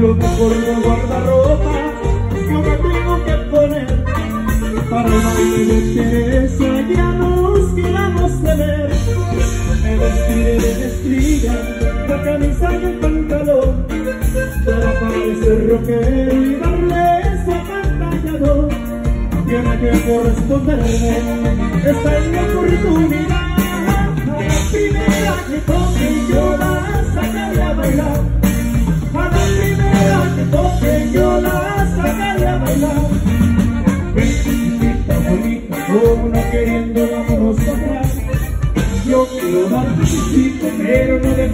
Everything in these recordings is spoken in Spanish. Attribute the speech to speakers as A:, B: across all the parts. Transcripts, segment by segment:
A: Lo mejor de guardarropa yo me tengo que poner para el baile de Teresa ya nos quedamos de ver me vestiré de estrella la camisa y el pantalón parecer rockero y darle su apantallador tiene que corresponderme esta es mi oportunidad. La primera que toque yo la sacaré a bailar. A la primera que toque yo la sacaré a bailar. Ven chiquita bonita como no queriendo vámonos atrás Yo quiero dar un besito pero no de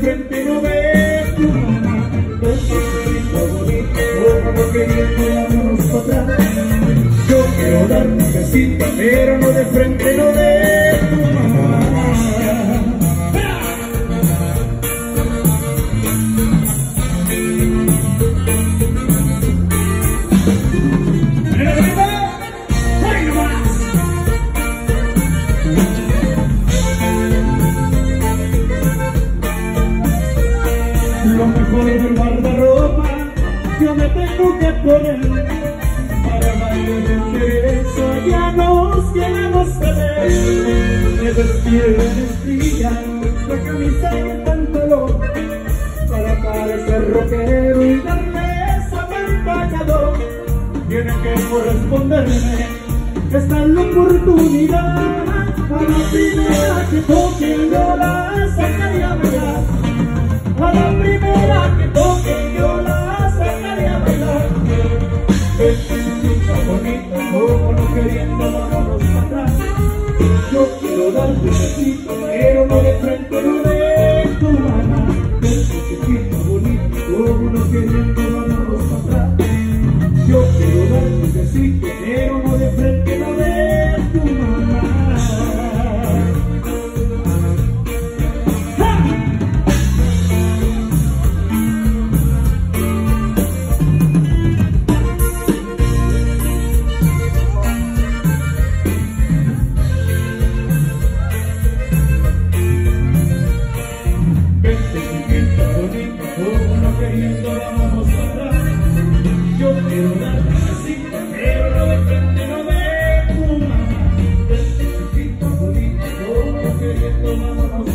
A: dar un besito pero no de frente no ve tu mamá Lo mejor del guardarropa yo me tengo que poner para de ya nos queremos tener me vestiré de estrella la camisa y el pantalón para parecer rockero y darle esa acompañador tiene que corresponderme esta es la oportunidad a la primera que toque yo besito pero no de frente no de tu mano Ven queriendo you.